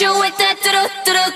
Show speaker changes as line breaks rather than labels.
you with that do do do